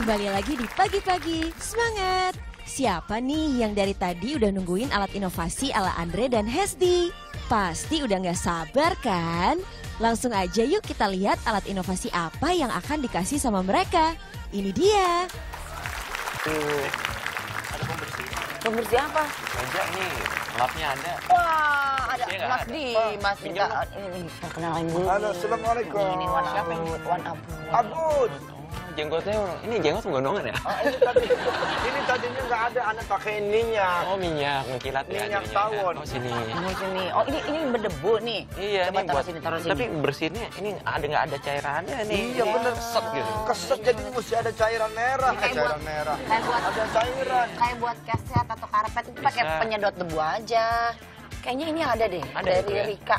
Kembali lagi di pagi-pagi, semangat! Siapa nih yang dari tadi udah nungguin alat inovasi ala Andre dan Hesdi? Pasti udah nggak sabar kan? Langsung aja yuk kita lihat alat inovasi apa yang akan dikasih sama mereka. Ini dia. Ada pembersih. Pembersih apa? Meja nih, lapnya ada. Wah, Mas ada. Di, Oh, Mas kita ini perkenalan dulu. Halo. Assalamualaikum. Ini Wan Siapa ini? Abud, Wan Abud. Abud. Oh, jenggotnya. Ini jenggot gondongan ya? Ah, ini tadi, ini tadinya nggak ada, anak pakai minyak. Oh minyak, mengkilat ya. Minyak tawon. Oh sini. Ini sini. Oh, ini ini berdebu nih. Iya, Coba ini taruh buat. sini, taruh sini. Tapi bersihnya ini ada nggak ada cairannya nih? Iya, Ini bener. Set gitu. Keset jadi mesti ada cairan merah. Kayak cairan buat- merah. kayak buat- ada cairan. Kayak buat keset atau karpet itu pakai penyedot debu aja. Kayaknya ini ada deh Ada dari ya? Rika.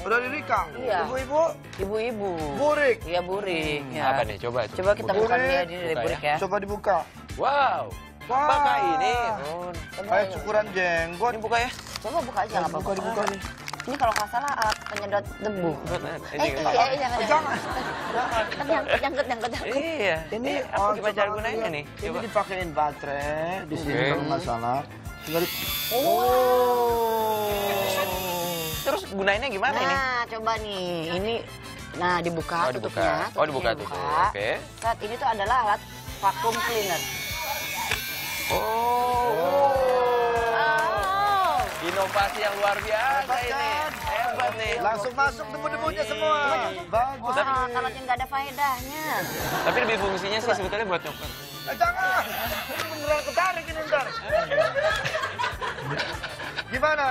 Udah di Rika? Iya. Ibu-ibu, Ibu-ibu. burik. Iya, burik. ya. Apa nih? Coba. Coba kita Burik. buka dia di Buka burik ya. ya. Coba dibuka. Wow. Wah. Apakah ini? Oh, Kayak cukuran jenggot. ini buka ya. Coba buka aja nggak apa-apa. dibuka nih. Ini kalau nggak salah alat penyedot debu. Eh, Eh, ini iya, apa? iya, jangan, Jangan. jangan. Nyangkut, nyangkut, nyangkut. Iya. Ini apa oh, gimana coba cara gunanya nih? Ini Coba. dipakein baterai di sini kalau nggak salah. Tinggal di... Oh. Gunainnya gimana ini? Nah, coba nih. Ini nah dibuka Oh, dibuka. tutupnya. Oh, dibuka tutup. Oke. Saat ini tuh adalah alat vacuum cleaner. Oh. Oh. Inovasi yang luar biasa Hebat ini. kan? Hebat nih. Langsung masuk debu-debunya semua. Bagus. Wah, kalau nggak ada faedahnya. Tapi lebih fungsinya sih sebetulnya buat nyopet. Eh, jangan. Ini beneran ketarik ini ntar. Gimana?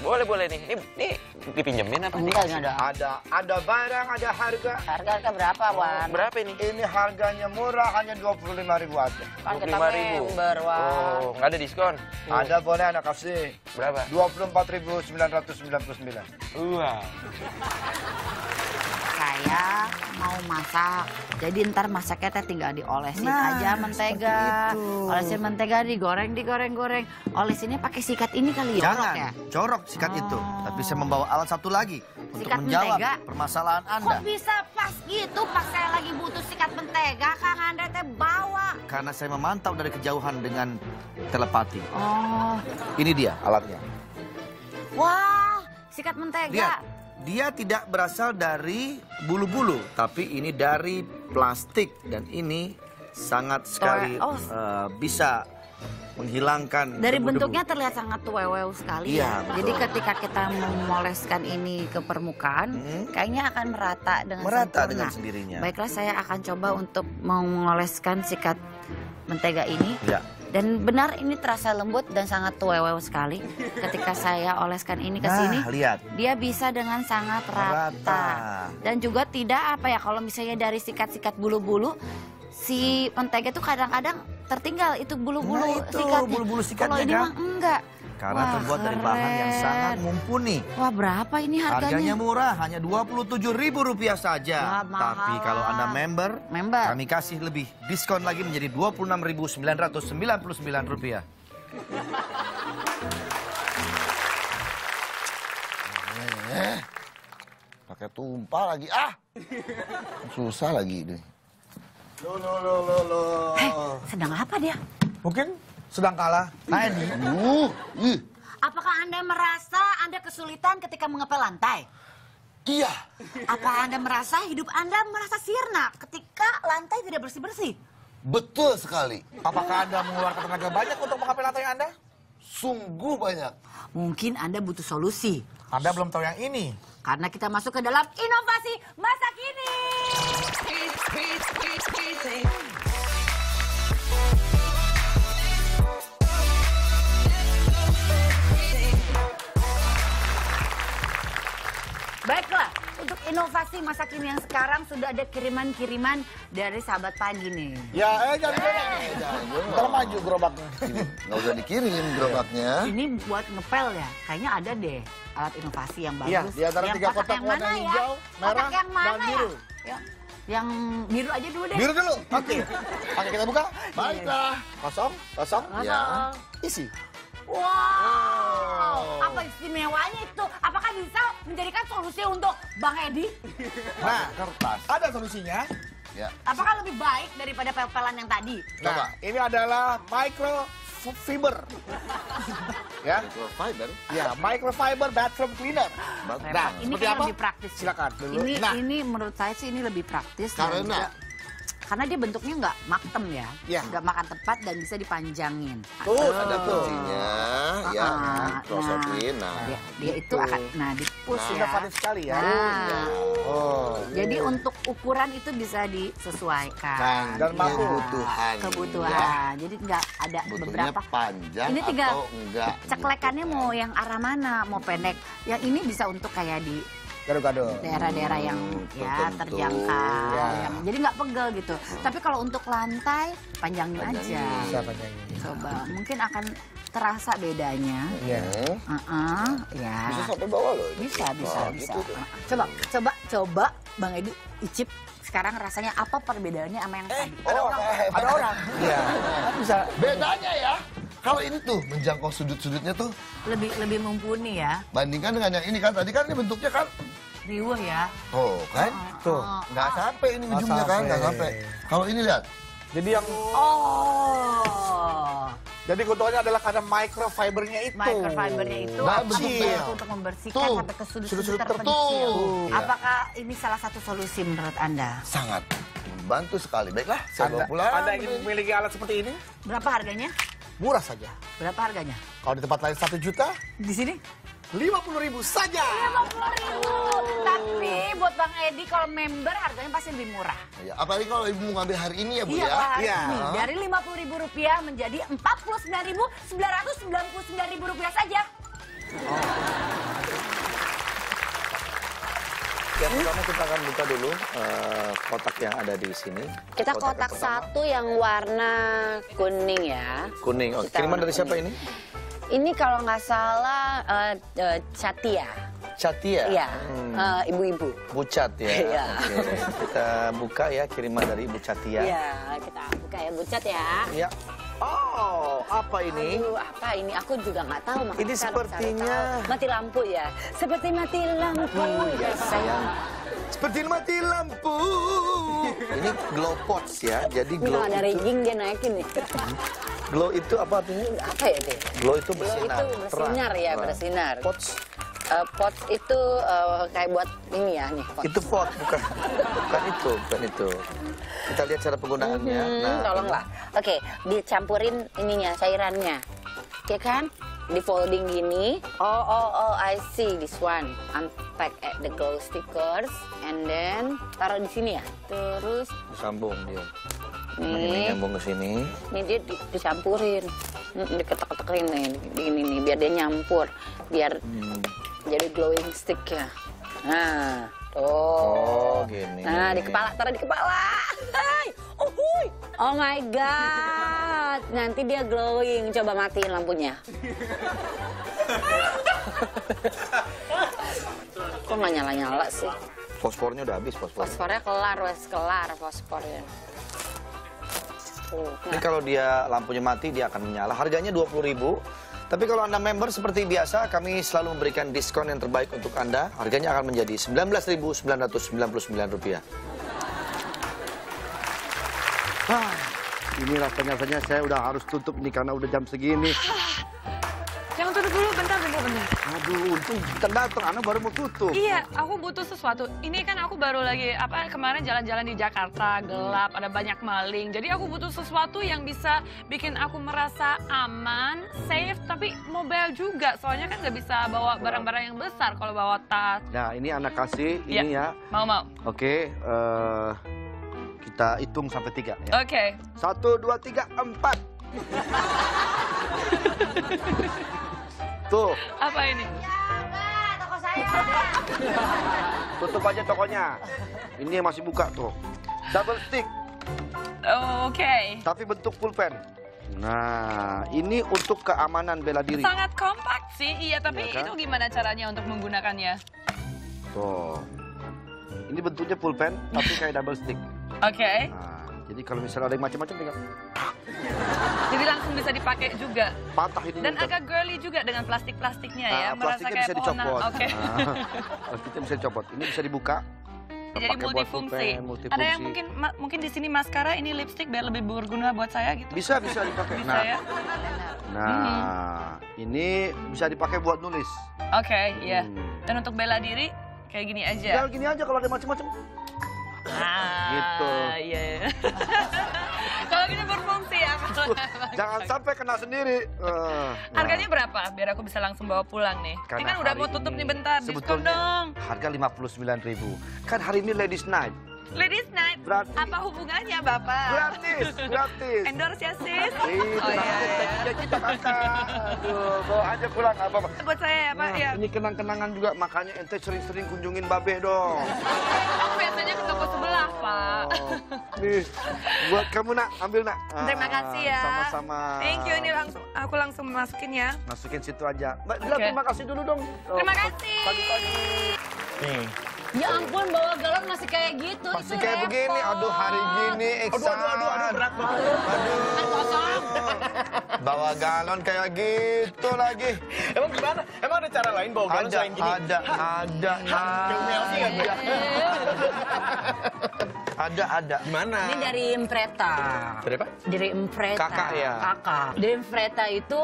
Boleh boleh nih. Ini, ini dipinjemin apa nih? Enggak, ada. Ada ada barang, ada harga. Harga harga berapa, Wan? Berapa ini? Ini harganya murah, hanya 25 ribu aja. Kan kita 25.000. member, Wan. Oh, nggak ada diskon? Ada boleh anak kasih. Berapa? 24.999. Wah. Saya mau masak. Jadi ntar masaknya teh tinggal diolesin Nah, aja mentega. itu. Olesin mentega digoreng, digoreng, goreng. Olesinnya pakai sikat ini kali ya, Jangan, ya? corok sikat itu. Oh. Tapi saya membawa alat satu lagi untuk Sikat menjawab mentega? permasalahan Anda. Kok bisa pas gitu pas saya lagi butuh sikat mentega, Kang Andre teh bawa. Karena saya memantau dari kejauhan dengan telepati. Oh, Ini dia alatnya. wah, sikat mentega. Lihat, dia tidak berasal dari bulu-bulu, tapi ini dari plastik dan ini sangat sekali Oh, eh, bisa menghilangkan Dari debu-debu. bentuknya terlihat sangat wewew sekali Iya, ya. betul. Jadi ketika kita memoleskan ini ke permukaan, Hmm. kayaknya akan merata dengan merata sempurna. dengan sendirinya. Baiklah, saya akan coba untuk mengoleskan sikat mentega ini. Ya. Dan benar ini terasa lembut dan sangat wewew sekali. Ketika saya oleskan ini ke sini, Nah, lihat. dia bisa dengan sangat rata. Rata. Dan juga tidak apa ya kalau misalnya dari sikat-sikat bulu-bulu si mentega itu kadang-kadang tertinggal itu bulu-bulu Nah, itu, sikatnya. bulu-bulu sikatnya, Kalau ini kan? mah enggak. Karena Wah, terbuat dari bahan yang sangat mumpuni. Wah, berapa ini Harganya harganya? murah, hanya Rp27.000 rupiah saja. Wah, mahal Tapi kalau Anda member, Member. kami kasih lebih diskon lagi menjadi Rp26.999 rupiah. Eh, pakai tumpah lagi. Ah, susah lagi ini. Lo lo lo lo lo. Eh, sedang apa dia? Mungkin sedang kalah. Nah ini. Uh. Apakah Anda merasa Anda kesulitan ketika mengepel lantai? Iya. Apa Anda merasa hidup Anda merasa sirna ketika lantai tidak bersih-bersih? Betul sekali. Apakah Anda mengeluarkan tenaga banyak untuk mengapel lantai Anda? Sungguh banyak. Mungkin Anda butuh solusi. Anda belum tahu yang ini. Karena kita masuk ke dalam inovasi masa kini. Baiklah, untuk inovasi masa kini yang sekarang sudah ada kiriman-kiriman dari sahabat pagi nih. Ya, eh jangan dorong. Ntar maju gerobaknya. Nggak usah dikirim gerobaknya. Ini buat ngepel ya, kayaknya ada deh alat inovasi yang Iya, bagus. di antara yang tiga kotak kotak yang warna mana hijau, ya? merah, kotak yang mana dan biru. Ya? Yang biru aja dulu deh. Biru dulu. Oke. Oke, kita buka. Baiklah. Kosong, kosong. Ya. Isi. Wow. Apa istimewanya itu? Apakah bisa untuk Bang Edi. Nah, Kertas. ada solusinya. Ya. Apakah lebih baik daripada pel-pelan yang tadi? Coba. Nah, ini adalah microfiber. ya, Microfiber. ya, microfiber bathroom cleaner. Bagus. Nah, ini seperti kan apa? lebih praktis. Silakan dulu. Ini nah, ini menurut saya sih ini lebih praktis dan Karena? Karena dia bentuknya nggak maktem ya, Iya. nggak makan tepat dan bisa dipanjangin. Tuh, Ada kuncinya, ya. Ah, Prosotin. Nah, dia, dia itu gitu. akan, nah dipush sudah ya. padat sekali ya. Nah, Oh. jadi untuk ukuran itu bisa disesuaikan. Dan mampu. kebutuhan. kebutuhan. Jadi nggak ada Butuhnya beberapa. panjang Ini tinggal atau enggak. Ceklekannya mau yang arah mana, mau pendek. Yang ini bisa untuk kayak di Gado-gado. daerah-daerah yang ya tertentu. terjangkau, Ya. yang jadi nggak pegel gitu. Tapi kalau untuk lantai panjangin Panjangin. aja. Siapa nyanyi? Coba, mungkin akan terasa bedanya. Iya. Hmm. Heeh, ya. Bisa sampai bawah loh. ini. Bisa, bisa, Wah, bisa. gitu. Coba, coba, coba, Bang Edi icip sekarang rasanya apa perbedaannya sama yang tadi? Ada orang. Ada orang. Iya. Bisa. Bedanya ya. Kalau ini tuh menjangkau sudut-sudutnya tuh Lebih lebih mumpuni ya, bandingkan dengan yang ini kan tadi kan ini bentuknya kan riuh ya. oh kan Tuh. nggak sampai ini ujungnya kan nggak sampai. Kalau ini lihat Jadi yang Oh, jadi keuntungannya adalah karena microfibernya itu. microfibernya itu Nah, bentuknya. ya, untuk membersihkan Tuh, sampai ke sudut-sudut terpencil. tertentu. Iya. Apakah ini salah satu solusi menurut Anda? sangat membantu sekali. Baiklah, saya Anda, bawa pulang. anda ingin memiliki alat seperti ini? Berapa harganya? Murah saja. Berapa harganya? Kalau di tempat lain satu juta, Di sini? lima puluh ribu saja. Tapi buat Bang Edi kalau member harganya pasti lebih murah. Ya, apalagi kalau ibu mau ngambil hari ini ya bu Iya, ya. Pak. hari Iya. ini. Dari Rp50.000 menjadi Rp49.999 saja. Yang pertama kita akan buka dulu eh, kotak yang ada di sini. Kita Kotak kotak satu yang warna kuning ya. Kuning. Oh, Kita kiriman dari siapa kuning. ini? Ini kalau nggak salah eh, eh, Catia. Catia. Iya, Hmm. eh, ibu-ibu. Bucat ya. Iya. Oke. Kita buka ya kiriman dari Ibu Catia. Iya, kita buka ya bucat ya. Ya. Oh, apa ini? Aduh, apa ini? Aku juga nggak tahu. makanya Ini sepertinya- tahu. mati lampu ya. Seperti mati lampu. ya sayang. Seperti mati lampu. ini glow pots ya. Jadi glow kalau ada rigging dia naikin nih. glow itu apa artinya? Apa ya itu? Glow itu Glow bersinar. itu bersinar ya, bersinar. Pots Eh, pot itu eh, kayak buat ini ya nih. Pot. itu pot bukan bukan itu, bukan itu. Kita lihat cara penggunaannya. Hmm, Nah, tolonglah. Oke, dicampurin ininya cairannya. Oke kan? Di folding gini. Oh, oh, oh, I see this one. Unpack at the glow stickers and then taruh di sini ya. Terus disambung dia. Nah, ini nih, nyambung ke sini. ini dia di- dicampurin. Diketek-ketekin nih, di ini nih biar dia nyampur, biar Hmm. Jadi glowing stick ya. Nah, tuh. Oh, gini. Nah, di kepala, taruh di kepala. Hai, uhuy. Oh my god, nanti dia glowing. Coba matiin lampunya. Kok nggak nyala-nyala sih? Fosfornya udah habis fosfor. Fosfornya kelar, wes kelar fosfornya. Tuh, Ini kalau dia lampunya mati dia akan menyala. Harganya 20.000. Tapi kalau Anda member seperti biasa, kami selalu memberikan diskon yang terbaik untuk Anda. Harganya akan menjadi Rp19.999. Ah, ini rasanya rasanya saya udah harus tutup ini karena udah jam segini. Jangan tutup dulu, bentar, bentar, bentar. Aduh, untung datang, anak baru mau tutup. Iya, aku butuh sesuatu. Ini kan aku baru lagi apa kemarin jalan-jalan di Jakarta, gelap, ada banyak maling. Jadi aku butuh sesuatu yang bisa bikin aku merasa aman, safe, tapi mobile juga. Soalnya kan nggak bisa bawa barang-barang yang besar kalau bawa tas. Nah, ini anak kasih, ini ya. Mau mau. Oke, eh, kita hitung sampai tiga ya. Oke. Satu, dua, tiga, empat. Tuh, Apa ini? toko saya. tutup aja tokonya. Ini yang masih buka tuh. Double stick, Oke. tapi bentuk pulpen. Nah, ini untuk keamanan bela diri. Sangat kompak sih, iya. Tapi Iya kan? itu gimana caranya untuk menggunakannya? Tuh. Ini bentuknya pulpen, tapi kayak double stick. Oke. Nah, jadi kalau misalnya ada yang macam-macam tinggal. Jadi langsung bisa dipakai juga. Patah ini. Dan agak girly juga dengan plastik-plastiknya ya. Ah, plastiknya bisa dicopot. Oke. Ah, plastiknya bisa dicopot. Ini bisa dibuka. Jadi multifungsi. pulpen, multifungsi. Ada yang mungkin ma- mungkin di sini maskara ini lipstick biar lebih berguna buat saya gitu. Bisa bisa dipakai. Bisa nah, ya. nah, ini bisa dipakai buat nulis. Oke, iya. Hmm. Dan untuk bela diri kayak gini Ya aja. gini aja kalau ada macam-macam. Ah, Gitu. Iya. iya. Kalau gini berfungsi ya. Jangan sampai kena sendiri. Eh, nah. Harganya berapa? Biar aku bisa langsung bawa pulang nih. ini Karena kan udah mau tutup ini nih bentar. Diskon dong. Harga 59.00000. Kan hari ini ladies night. Ladies night. Berarti- Apa hubungannya Bapak? Gratis, gratis. Endorse ya sis? Ih, Oh iya, iya. ya kita kakak. Aduh, bawa aja pulang nggak apa-apa. Buat saya ya Pak Nah, ya. ini kenang-kenangan juga, makanya ente sering-sering kunjungin babe dong. Aku biasanya ke toko sebelah Pak. Oh, nih, buat kamu nak, ambil nak. Ah, Terima kasih ya. Sama-sama. Thank you ini langsung aku langsung masukin ya. Masukin situ aja. Mbak, Oke. terima kasih dulu dong. Oh, Terima kasih. Pagi-pagi. Nih. Ya ampun bawa galon masih kayak gitu. Masih itu kayak repot. begini, aduh hari gini Iksan. Aduh, aduh, aduh, aduh, berat banget. Kan kosong. Bawa galon kayak gitu lagi. Emang gimana? Emang ada cara lain bawa galon Ada, selain gini? ada, ada, Kayak Melsi nggak gue? ada, ada. Gimana? Ini dari Impreta. Dari apa? Dari Impreta. Kakak ya? Kakak. Dari Impreta itu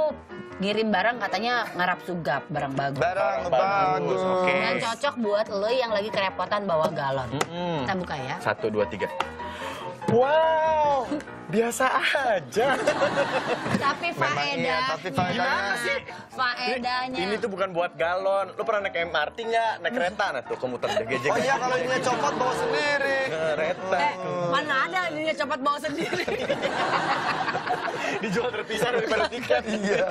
ngirim barang katanya ngarap sugap, barang bagus. Barang Bagus, bagus. oke. Dan cocok buat lo yang lagi kerepotan bawa galon. Mm-mm. Kita buka ya. Satu, dua, tiga. Wow, biasa aja. Tapi Memang faedah. iya, tapi faedahnya. Faedahnya. Ini tuh bukan buat galon. Lu pernah naik MRT nggak? Naik kereta nah tuh komuter gejek. Oh iya, kalau ininya copot bawa sendiri. Kereta. Eh, mana ada ini cepat bawa sendiri. Dijual terpisah daripada tiket. Iya.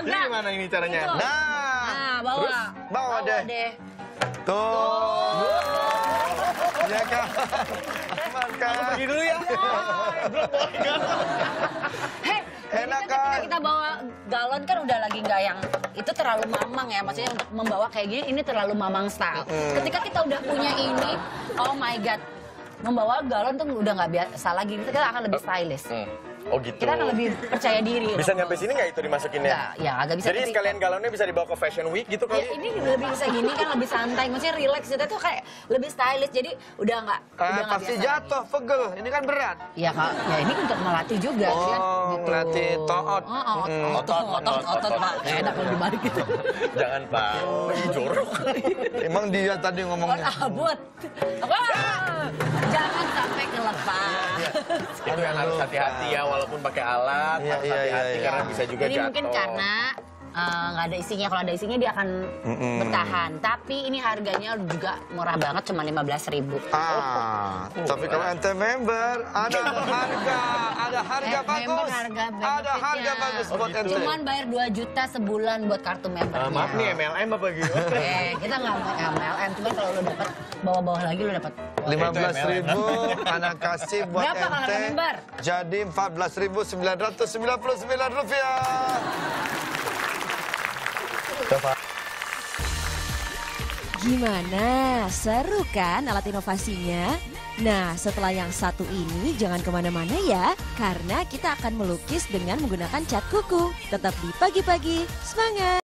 Jadi gimana ini caranya? Nah, Nah, bawa. bawa deh. deh. tuh. Ya kan? Pergi dulu ya. Hei, Enak kan ketika kita bawa galon kan udah lagi nggak yang itu terlalu mamang ya maksudnya untuk membawa kayak gini ini terlalu mamang style. Ketika kita udah punya ini, oh my god, membawa galon tuh udah nggak biasa lagi kita akan lebih stylish. Hmm. Oh gitu. Kita akan lebih percaya diri. Bisa nyampe sini nggak itu dimasukinnya? Nggak, ya agak bisa. Jadi tapi- sekalian galonnya bisa dibawa ke Fashion Week gitu Ya, kali? ini lebih bisa gini kan lebih santai, maksudnya relax kita tuh kayak lebih stylish jadi udah nggak udah Ah, pasti biasa jatuh, pegel. Ini kan berat. Ya kak, ya ini untuk melatih juga Oh, kan. Gitu. ngelatih toot. Oh, oh, Hmm. otot, otot, otot, Pak. Enak kalau dibalik gitu. Jangan Pak. Jorok. Emang dia tadi ngomongnya. abut. Jangan sampai kelepas. Itu yang harus hati-hati ya walaupun pakai alat Iya, harus iya, hati-hati iya, karena iya. bisa juga Ini jatuh. mungkin karena eh, nggak ada isinya. Kalau ada isinya dia akan Mm-mm. bertahan. Tapi ini harganya juga murah banget, cuma 15.000 ribu. Ah, tapi kalau ente member ada harga, ada harga Eh, member bagus, harga ada harga bagus Oh, buat gitu. ente. Cuman bayar 2 juta sebulan buat kartu membernya. Eh, maaf nih MLM apa gitu? Eh, kita nggak pakai MLM, cuman kalau lo dapat bawah-bawah lagi lo dapat. Lima belas ribu, anak kasih buat Berapa ente. member? Jadi empat belas ribu sembilan ratus sembilan puluh sembilan rupiah. Gimana? Seru kan alat inovasinya? Nah, setelah yang satu ini jangan ke mana-mana ya, karena kita akan melukis dengan menggunakan cat kuku. Tetap di pagi-pagi, semangat!